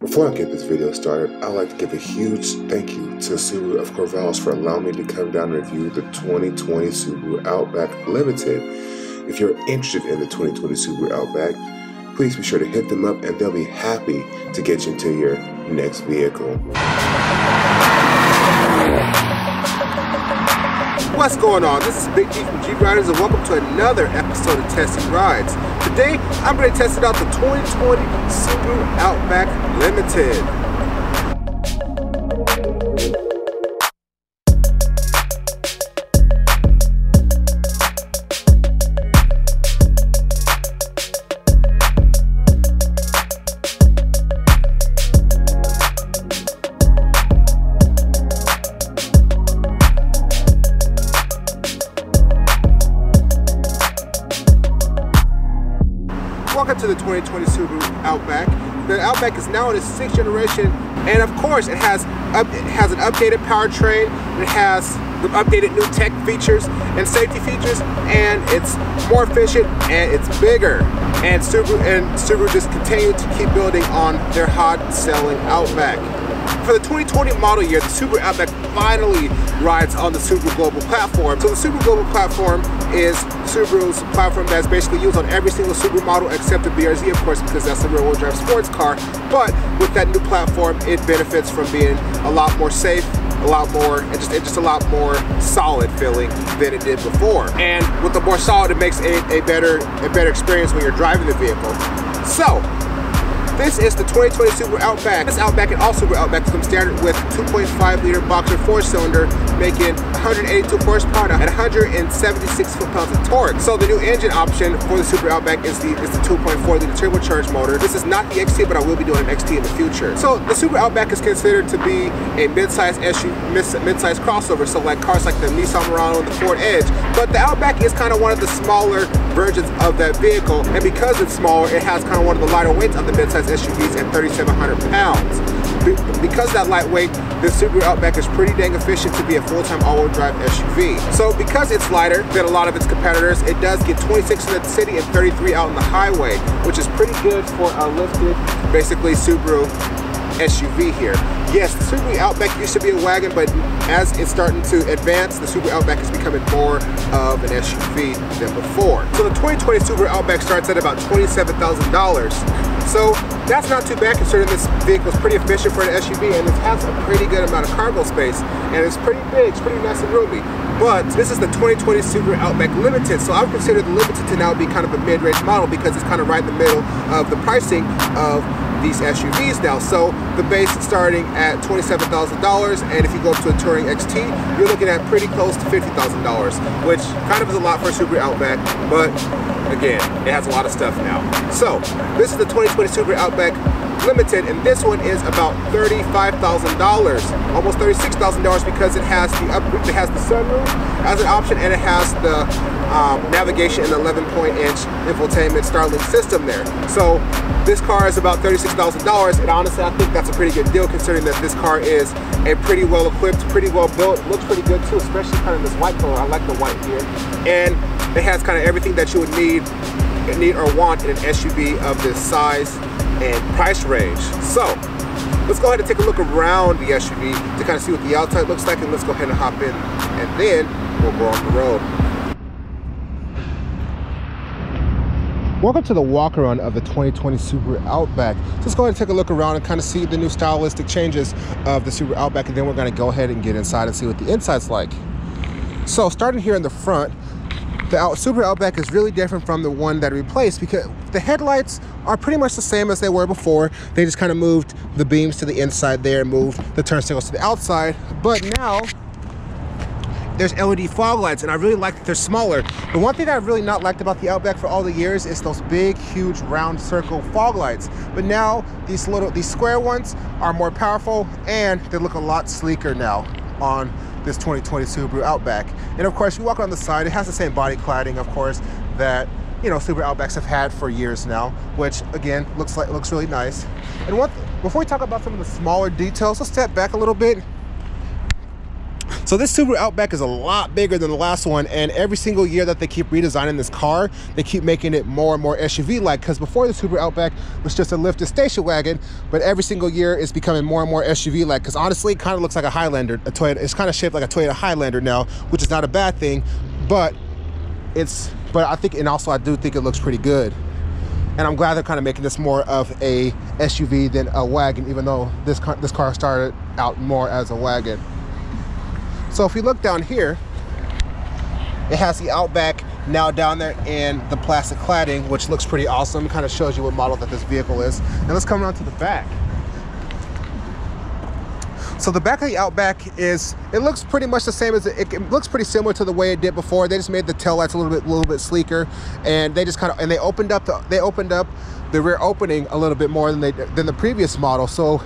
Before I get this video started, I'd like to give a huge thank you to Subaru of Corvallis for allowing me to come down and review the 2020 Subaru Outback Limited. If you're interested in the 2020 Subaru Outback, please be sure to hit them up and they'll be happy to get you into your next vehicle. What's going on? This is Big G from G Ryders and welcome to another episode of Testing Rides. Today, I'm going to test it out the 2020 Subaru Outback Limited. Outback is sixth generation, and of course, it has up, it has an updated powertrain. It has the updated new tech features and safety features, and it's more efficient and it's bigger. And Subaru and Subaru just continue to keep building on their hot-selling Outback. For the 2020 model year, the Subaru Outback finally rides on the Subaru Global platform. So the Subaru Global platform is Subaru's platform that's basically used on every single Subaru model except the BRZ, of course, because that's a rear-wheel drive sports car. But with that new platform, it benefits from being a lot more safe, a lot more, and just, just a lot more solid feeling than it did before. And with the more solid, it makes a, a better a better experience when you're driving the vehicle. So this is the 2020 Subaru Outback. This Outback and all Subaru Outbacks come standard with 2.5 liter boxer four cylinder, making 182 horsepower and 176 foot-pounds of torque. So the new engine option for the Subaru Outback is the, is the 2.4 liter turbocharged motor. This is not the XT, but I will be doing an XT in the future. So the Subaru Outback is considered to be a mid-size SUV, mid-size crossover. So like cars like the Nissan Murano and the Ford Edge. But the Outback is kind of one of the smaller versions of that vehicle. And because it's smaller, it has kind of one of the lighter weights of the mid-size SUVs at 3,700 pounds. Because that lightweight, the Subaru Outback is pretty dang efficient to be a full-time all-wheel drive SUV. So because it's lighter than a lot of its competitors, it does get 26 in the city and 33 out on the highway, which is pretty good for a lifted, basically Subaru SUV here. Yes, the Subaru Outback used to be a wagon, but as it's starting to advance, the Subaru Outback is becoming more of an SUV than before. So the 2020 Subaru Outback starts at about $27,000. So that's not too bad considering this vehicle is pretty efficient for an SUV and it has a pretty good amount of cargo space and it's pretty big, it's pretty nice and roomy. But this is the 2020 Subaru Outback Limited, so I would consider the Limited to now be kind of a mid-range model because it's kind of right in the middle of the pricing of these SUVs now. So the base is starting at $27,000 and if you go up to a Touring XT, you're looking at pretty close to $50,000, which kind of is a lot for a Subaru Outback, but again, it has a lot of stuff now. So this is the 2020 Subaru Outback Limited, and this one is about $35,000, almost $36,000 because it has the upgrade, it has the sunroof as an option, and it has the um, navigation and 11-point inch infotainment Starlink system there. So this car is about $36,000, and honestly, I think that's a pretty good deal considering that this car is a pretty well equipped, pretty well built, looks pretty good too, especially kind of this white color. I like the white here, and it has kind of everything that you would need need or want in an SUV of this size and price range. So let's go ahead and take a look around the SUV to kind of see what the outside looks like and let's go ahead and hop in and then we'll go on the road. Welcome to the walk around of the 2020 Subaru Outback. So let's go ahead and take a look around and kind of see the new stylistic changes of the Subaru Outback and then we're going to go ahead and get inside and see what the inside's like. So starting here in the front, the Subaru Outback is really different from the one that replaced because the headlights are pretty much the same as they were before. They just kind of moved the beams to the inside there, moved the turn signals to the outside. But now there's LED fog lights and I really like that they're smaller. The one thing that I've really not liked about the Outback for all the years is those big, huge, round circle fog lights. But now these little, these square ones are more powerful and they look a lot sleeker now on this 2020 Subaru Outback. And of course, you walk on the side, it has the same body cladding, of course, that you know Subaru Outbacks have had for years now, which again looks like looks really nice. And one, before we talk about some of the smaller details, let's step back a little bit. So this Subaru Outback is a lot bigger than the last one, and every single year that they keep redesigning this car, they keep making it more and more SUV-like, because before the Subaru Outback was just a lifted station wagon, but every single year it's becoming more and more SUV-like, because honestly, it kind of looks like a Highlander, a Toyota, it's kind of shaped like a Toyota Highlander now, which is not a bad thing, but it's, but I think, and also I do think it looks pretty good. And I'm glad they're kind of making this more of a SUV than a wagon, even though this car, this car started out more as a wagon. So if you look down here, it has the Outback now down there and the plastic cladding, which looks pretty awesome. Kind of shows you what model that this vehicle is. And let's come around to the back. So the back of the Outback is, it looks pretty much the same as, it, it, looks pretty similar to the way it did before. They just made the tail lights a little bit, a little bit sleeker. And they just kind of, and they opened up, the, they opened up the rear opening a little bit more than they than the previous model. So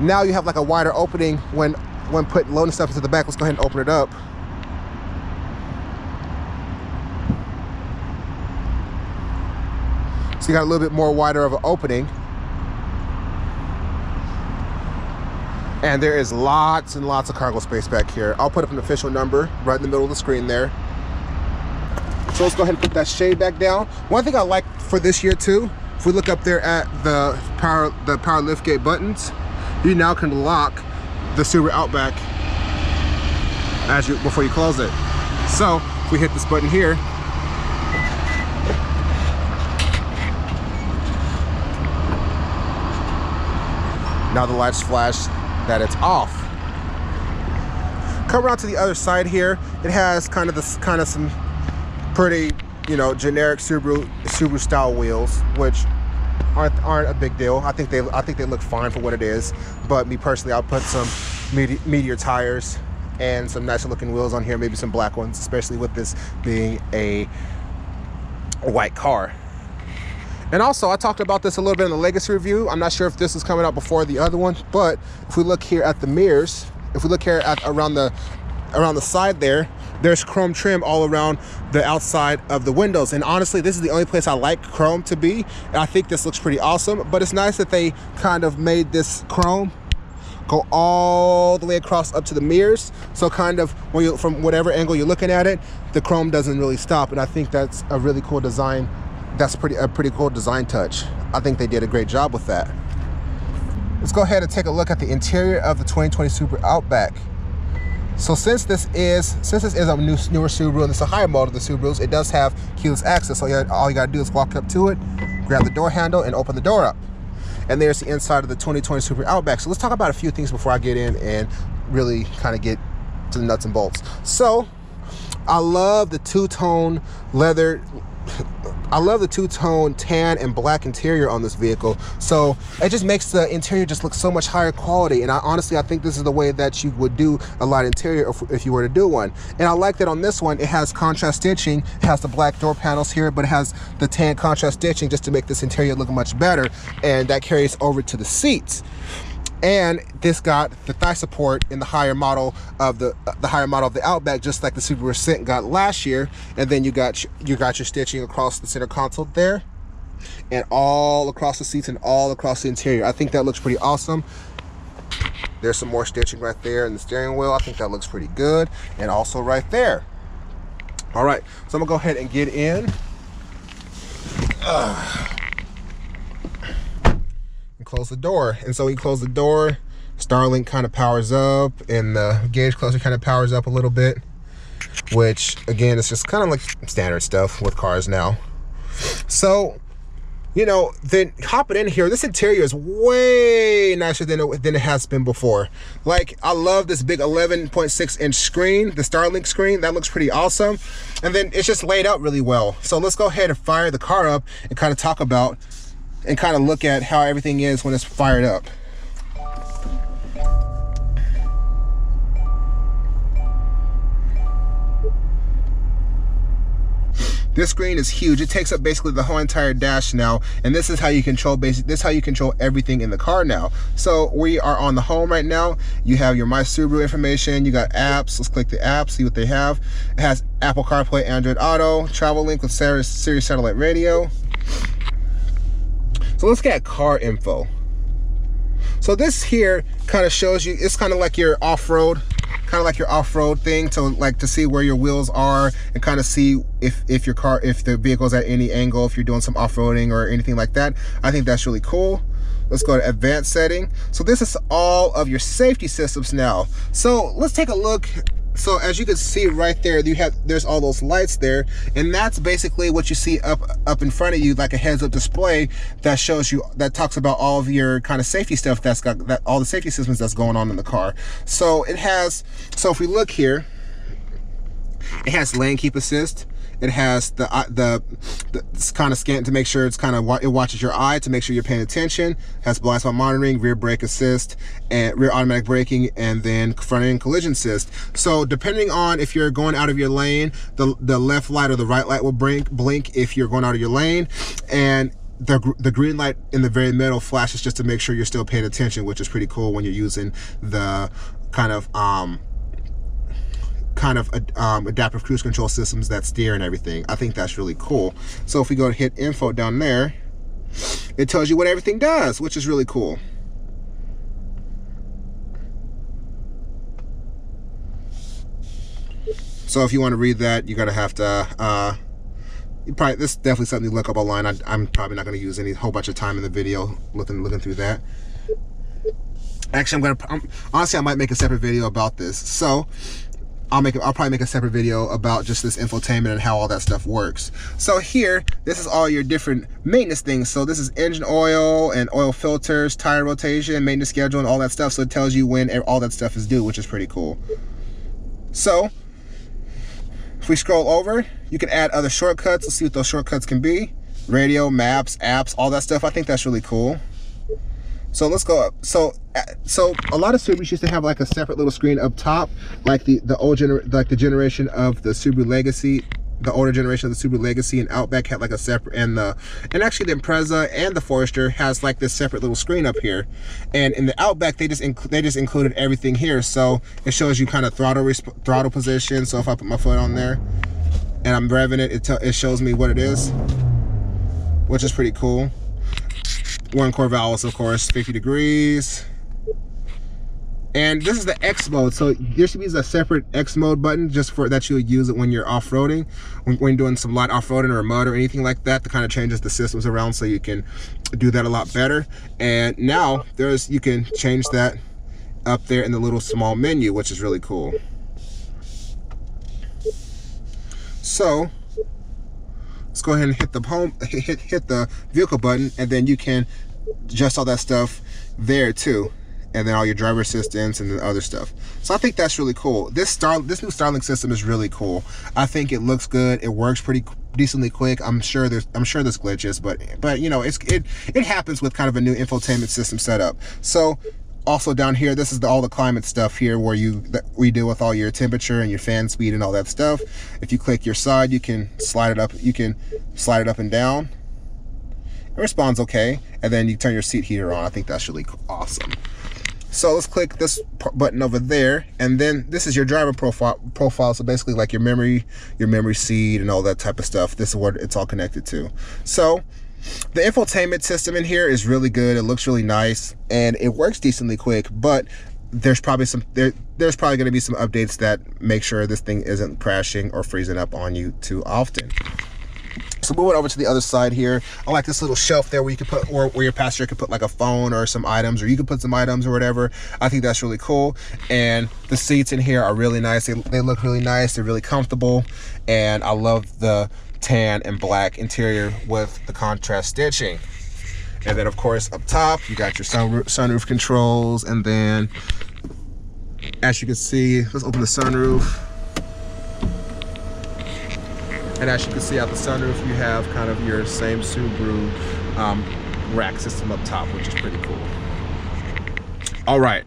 now you have like a wider opening when when putting loading stuff into the back. Let's go ahead and open it up. So you got a little bit more wider of an opening. And there is lots and lots of cargo space back here. I'll put up an official number right in the middle of the screen there. So let's go ahead and put that shade back down. One thing I like for this year too, if we look up there at the power the power lift gate buttons, you now can lock the Subaru Outback as you before you close it. So if we hit this button here, now the lights flash that it's off. Come around to the other side here. It has kind of this kind of some pretty, you know, generic Subaru Subaru style wheels, which aren't aren't a big deal. I think they I think they look fine for what it is. But me personally, I'll put some Meteor tires and some nicer looking wheels on here, maybe some black ones, especially with this being a white car. And also, I talked about this a little bit in the Legacy review. I'm not sure if this is coming out before the other one, but if we look here at the mirrors, if we look here at around the around the side there, there's chrome trim all around the outside of the windows. And honestly, this is the only place I like chrome to be. And I think this looks pretty awesome, but it's nice that they kind of made this chrome go all the way across up to the mirrors. So kind of when you, from whatever angle you're looking at it, the chrome doesn't really stop. And I think that's a really cool design. That's pretty a pretty cool design touch. I think they did a great job with that. Let's go ahead and take a look at the interior of the 2020 Subaru Outback. So since this is since this is a new, newer Subaru and it's a higher model of the Subarus, it does have keyless access. So you, all you gotta do is walk up to it, grab the door handle, and open the door up. And there's the inside of the 2020 Subaru Outback. So let's talk about a few things before I get in and really kind of get to the nuts and bolts. So I love the two-tone leather I love the two-tone tan and black interior on this vehicle. So it just makes the interior just look so much higher quality. And I honestly, I think this is the way that you would do a light interior if, if you were to do one. And I like that on this one, it has contrast stitching. It has the black door panels here, but it has the tan contrast stitching just to make this interior look much better. And that carries over to the seats and this got the thigh support in the higher model of the uh, the higher model of the Outback, just like the Subaru Ascent got last year. And then you got you got your stitching across the center console there, and all across the seats and all across the interior. I think that looks pretty awesome. There's some more stitching right there in the steering wheel. I think that looks pretty good, and also right there. All right, so I'm gonna go ahead and get in. Uh close the door. And so he close the door, Starlink kind of powers up and the gauge cluster kind of powers up a little bit, which again, it's just kind of like standard stuff with cars now. So, you know, then hopping in here, this interior is way nicer than it, than it has been before. Like, I love this big 11.6 inch screen, the Starlink screen. That looks pretty awesome. And then it's just laid out really well. So let's go ahead and fire the car up and kind of talk about and kind of look at how everything is when it's fired up. This screen is huge. It takes up basically the whole entire dash now. And this is how you control basic, this is how you control everything in the car now. So we are on the home right now. You have your My Subaru information. You got apps. Let's click the app, see what they have. It has Apple CarPlay, Android Auto, Travel Link with Sirius, Sirius Satellite Radio. So let's get car info. So this here kind of shows you, it's kind of like your off-road kind of like your off-road thing to like to see where your wheels are and kind of see if if your car if the vehicle's at any angle if you're doing some off-roading or anything like that. I think that's really cool. Let's go to advanced setting. So this is all of your safety systems now. So let's take a look so as you can see right there you have there's all those lights there and that's basically what you see up up in front of you like a heads-up display that shows you that talks about all of your kind of safety stuff that's got that all the safety systems that's going on in the car. So it has so if we look here it has lane keep assist it has the uh, the, the it's kind of scan to make sure it's kind of it watches your eye to make sure you're paying attention. It has blind spot monitoring, rear brake assist, and rear automatic braking, and then front end collision assist. So depending on if you're going out of your lane, the the left light or the right light will blink blink if you're going out of your lane, and the, the green light in the very middle flashes just to make sure you're still paying attention, which is pretty cool when you're using the kind of um, kind of um, adaptive cruise control systems that steer and everything. I think that's really cool. So if we go to hit info down there, it tells you what everything does, which is really cool. So if you want to read that, you're gonna have to. Uh, probably this is definitely something you look up online. I, am probably not gonna use any whole bunch of time in the video looking looking through that. Actually, I'm gonna. Honestly, I might make a separate video about this. So I'll make I'll probably make a separate video about just this infotainment and how all that stuff works. So here, this is all your different maintenance things. So this is engine oil and oil filters, tire rotation, maintenance schedule, and all that stuff. So it tells you when all that stuff is due, which is pretty cool. So if we scroll over, you can add other shortcuts. Let's see what those shortcuts can be. Radio, maps, apps, all that stuff. I think that's really cool. So let's go up. So, so a lot of Subarus used to have like a separate little screen up top, like the the old gener like the generation of the Subaru Legacy, the older generation of the Subaru Legacy and Outback had like a separate, and the and actually the Impreza and the Forester has like this separate little screen up here, and in the Outback they just they just included everything here, so it shows you kind of throttle throttle position. So if I put my foot on there, and I'm revving it, it, it shows me what it is, which is pretty cool one Corvallis, of course, 50 degrees. And this is the X mode. So there should be a separate X mode button just for that you'll use it when you're off-roading, when, when, you're doing some light off-roading or mud or anything like that to kind of changes the systems around so you can do that a lot better. And now there's you can change that up there in the little small menu, which is really cool. So let's go ahead and hit the home hit hit the vehicle button and then you can adjust all that stuff there too and then all your driver assistance and the other stuff. So i think that's really cool. This star this new starlink system is really cool. I think it looks good. It works pretty decently quick. I'm sure there's i'm sure there's glitches but but you know it's it it happens with kind of a new infotainment system setup. So also down here this is the, all the climate stuff here where you we deal with all your temperature and your fan speed and all that stuff. If you click your side you can slide it up you can slide it up and down. It responds okay and then you turn your seat heater on. I think that's really awesome so let's click this button over there and then this is your driver profile profile so basically like your memory your memory seat and all that type of stuff this is what it's all connected to so the infotainment system in here is really good. It looks really nice and it works decently quick, but there's probably some there there's probably going to be some updates that make sure this thing isn't crashing or freezing up on you too often. So moving over to the other side here, I like this little shelf there where you can put, or where your passenger can put like a phone or some items, or you can put some items or whatever. I think that's really cool. And the seats in here are really nice. They, they look really nice. They're really comfortable. And I love the tan and black interior with the contrast stitching. And then of course up top, you got your sunroof, sunroof controls. And then as you can see, let's open the sunroof. And as you can see out the sunroof, you have kind of your same Subaru um, rack system up top, which is pretty cool. All right,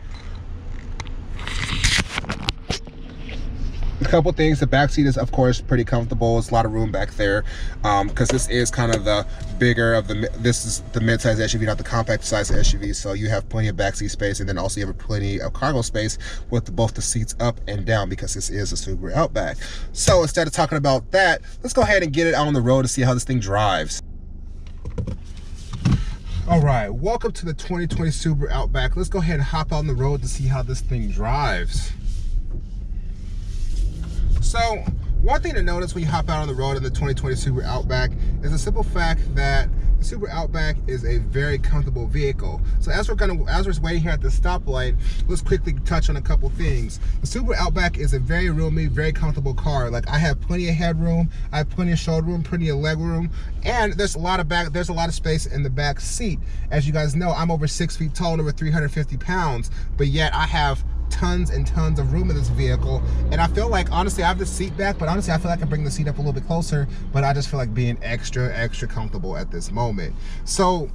a couple things. The back seat is of course pretty comfortable. It's a lot of room back there because um, this is kind of the bigger of the this is the mid-size SUV not the compact size SUV so you have plenty of backseat space and then also you have plenty of cargo space with both the seats up and down because this is a Subaru Outback. So instead of talking about that let's go ahead and get it out on the road to see how this thing drives. All right welcome to the 2020 Subaru Outback. Let's go ahead and hop on the road to see how this thing drives So one thing to notice when you hop out on the road in the 2020 Subaru Outback is the simple fact that the Subaru Outback is a very comfortable vehicle. So as we're gonna, as we're waiting here at the stoplight, let's quickly touch on a couple things. The Subaru Outback is a very roomy, very comfortable car. Like I have plenty of headroom, I have plenty of shoulder room, plenty of leg room, and there's a lot of back, there's a lot of space in the back seat. As you guys know, I'm over six feet tall and over 350 pounds, but yet I have tons and tons of room in this vehicle. And I feel like, honestly, I have the seat back, but honestly, I feel like I can bring the seat up a little bit closer, but I just feel like being extra, extra comfortable at this moment. So,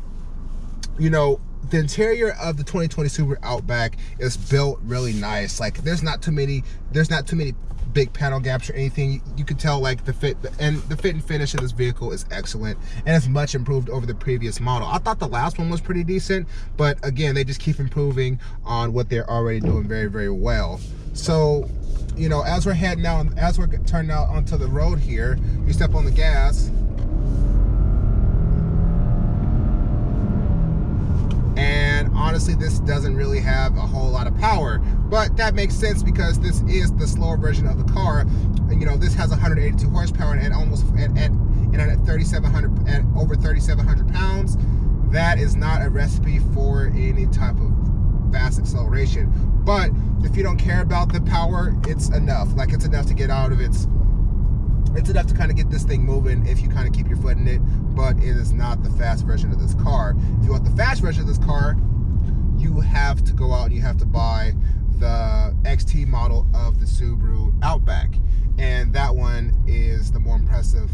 you know, the interior of the 2020 Subaru Outback is built really nice. Like there's not too many, there's not too many big panel gaps or anything. You, you can tell like the fit and the fit and finish of this vehicle is excellent and it's much improved over the previous model. I thought the last one was pretty decent, but again, they just keep improving on what they're already doing very, very well. So, you know, as we're heading out, as we're turning out onto the road here, we step on the gas and honestly this doesn't really have a whole lot of power but that makes sense because this is the slower version of the car. And, you know this has 182 horsepower and almost at, at, and at 3700 at over 3700 pounds that is not a recipe for any type of fast acceleration. But if you don't care about the power it's enough. Like it's enough to get out of its it's enough to kind of get this thing moving if you kind of keep your foot in it, but it is not the fast version of this car. If you want the fast version of this car, you have to go out and you have to buy the XT model of the Subaru Outback. And that one is the more impressive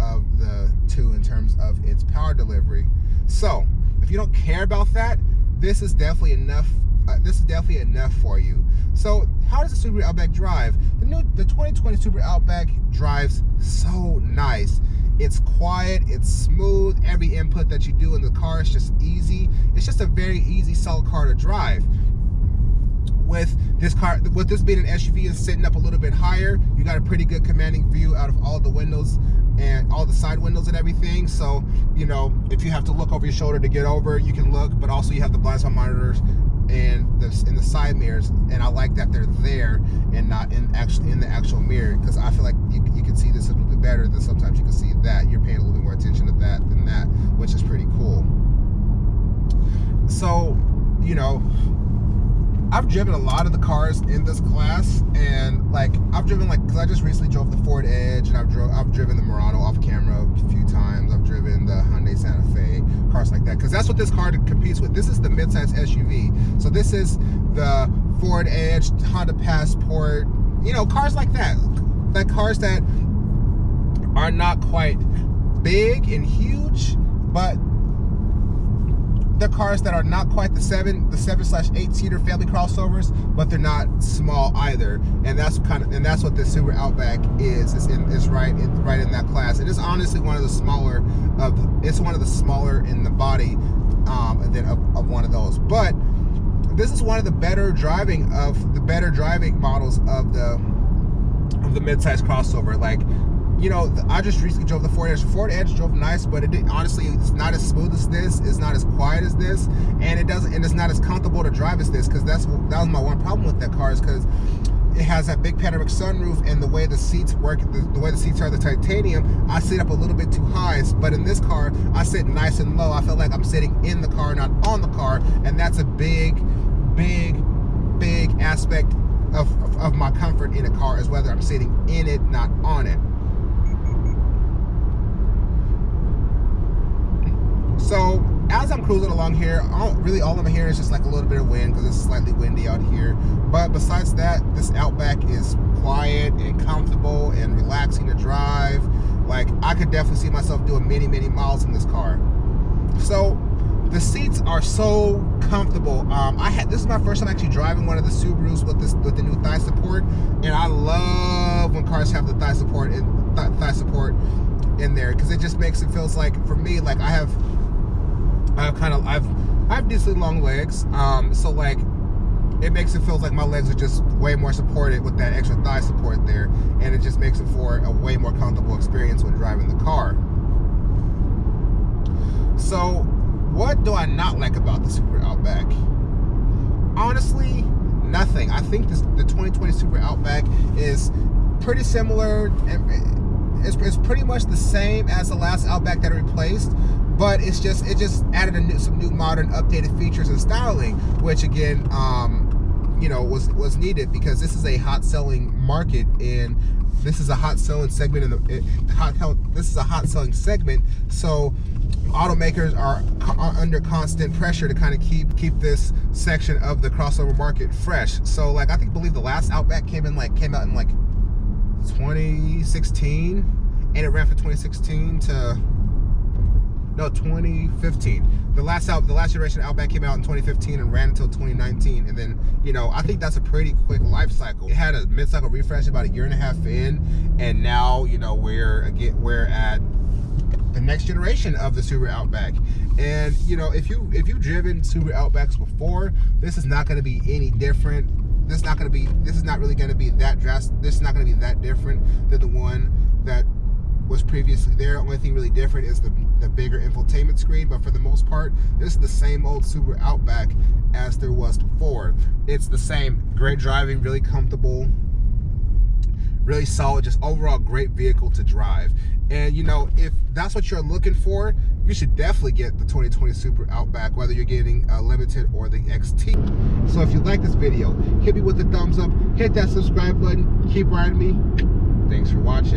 of the two in terms of its power delivery. So, if you don't care about that, this is definitely enough uh, this is definitely enough for you. So how does the Subaru Outback drive? The new, the 2020 Subaru Outback drives so nice. It's quiet, it's smooth. Every input that you do in the car is just easy. It's just a very easy, solid car to drive with this car with this being an SUV and sitting up a little bit higher you got a pretty good commanding view out of all the windows and all the side windows and everything. So you know if you have to look over your shoulder to get over you can look but also you have the blind spot monitors and the in the side mirrors, and I like that they're there and not in actually in the actual mirror because I feel like you, you can see this a little bit better than sometimes you can see that. You're paying a little bit more attention to that than that, which is pretty cool. So, you know, I've driven a lot of the cars in this class, and like I've driven like because I just recently drove the Ford Edge, and I've drove I've driven the Murano off camera a few times. I've driven the Hyundai Santa Fe, cars like that, because that's what this car competes with. This is the midsize SUV, so this is the Ford Edge, Honda Passport, you know, cars like that, like cars that are not quite big and huge, but they're cars that are not quite the seven, the seven slash eight seater family crossovers, but they're not small either. And that's kind of, and that's what the Subaru Outback is. It's in, right, in, right in that class. It is honestly one of the smaller of, it's one of the smaller in the body um, than of, of one of those. But this is one of the better driving of the better driving models of the of the midsize crossover. Like you know, I just recently drove the Ford Edge. The Ford Edge drove nice, but it did, honestly, it's not as smooth as this. It's not as quiet as this, and it doesn't, and it's not as comfortable to drive as this. Because that's that was my one problem with that car is because it has that big panoramic sunroof, and the way the seats work, the, the, way the seats are the titanium, I sit up a little bit too high. But in this car, I sit nice and low. I feel like I'm sitting in the car, not on the car, and that's a big, big, big aspect of, of, of my comfort in a car is whether I'm sitting in it, not on it. So as I'm cruising along here, all, really all I'm hearing is just like a little bit of wind because it's slightly windy out here. But besides that, this Outback is quiet and comfortable and relaxing to drive. Like I could definitely see myself doing many, many miles in this car. So the seats are so comfortable. Um, I had this is my first time actually driving one of the Subarus with this with the new thigh support, and I love when cars have the thigh support and th thigh support in there because it just makes it feels like for me like I have I've kind of I've I have decently long legs, um, so like it makes it feel like my legs are just way more supported with that extra thigh support there, and it just makes it for a way more comfortable experience when driving the car. So, what do I not like about the Subaru Outback? Honestly, nothing. I think this, the 2020 Subaru Outback is pretty similar. It's, it's pretty much the same as the last Outback that it replaced, but it's just it just added new, some new modern updated features and styling, which again, um, you know, was was needed because this is a hot selling market and this is a hot selling segment in the it, hot this is a hot selling segment. So automakers are, are under constant pressure to kind of keep keep this section of the crossover market fresh. So like i think believe the last outback came in like came out in like 2016 and it ran from 2016 to no 2015 the last out the last generation outback came out in 2015 and ran until 2019 and then you know i think that's a pretty quick life cycle it had a mid-cycle refresh about a year and a half in and now you know we're again we're at the next generation of the Subaru Outback. And you know, if you if you've driven Subaru Outbacks before, this is not going to be any different. This is not going to be. This is not really going to be that drastic. This is not going to be that different than the one that was previously there. The only thing really different is the, the bigger infotainment screen, but for the most part, this is the same old Subaru Outback as there was before. It's the same, great driving, really comfortable, really solid, just overall great vehicle to drive. And you know, if that's what you're looking for, you should definitely get the 2020 Subaru Outback, whether you're getting a Limited or the XT. So if you like this video, hit me with a thumbs up, hit that subscribe button, keep riding me. Thanks for watching.